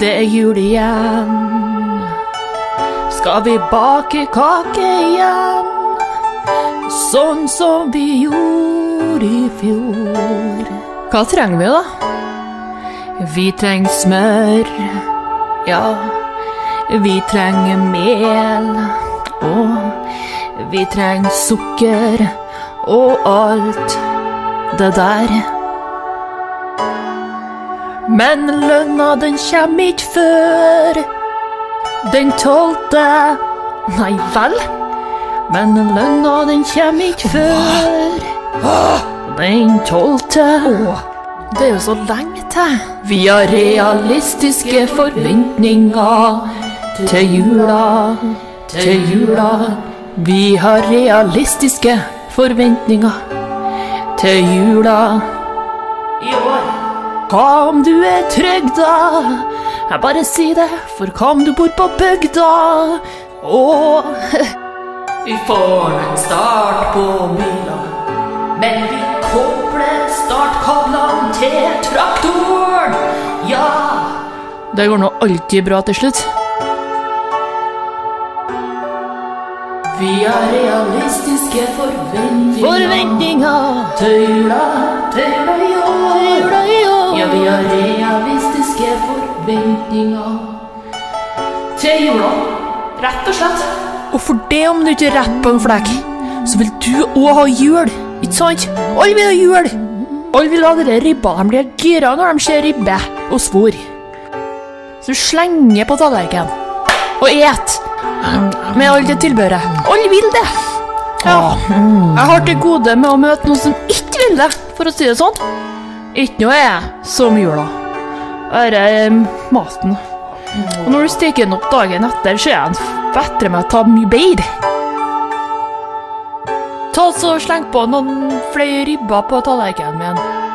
det er jul igjen. Skal vi bake kake igjen, sånn som vi gjorde i fjor? Hva trenger vi, da? Vi trenger smør, ja. Vi trenger mel, og vi trenger sukker og alt det der. Men lønna den kjem ikke før den tolvte Nei vel? Men lønna den kjem ikke før den tolvte. Det er jo så lenge til. Vi har realistiske forventninger til jula, til jula. Vi har realistiske forventninger til jula. I år. Hva om du er trygda? Jeg bare sier det, for hva om du bor på bygda? Og vi får en start på mila, men vi kobler startkablene til traktoren. Ja! Det går nå alltid bra til slutt. Vi har realistiske forventninger Forventninger Tøyla, tøyla i år. Ja, vi realistiske forventninger til jula, rett og slett. Og for det om du ikke er rett på en flekk, så vil du òg ha jul, ikke sant? Alle vil ha jul. Alle vil ha dere ribba. De blir gira når de ser ribbe og svor. Så du slenger på tallerkenen og et med alt det tilbehøret. Alle vil det. Ja. Jeg har til gode med å møte noen som ikke vil det, for å si det sånn. Ikke noe er som jula. Dette er maten. Og når du stikker den opp dagen etter, så er den bedre med å ta mye bedre. Ta og Sleng på noen flere ribber på tallerkenen min.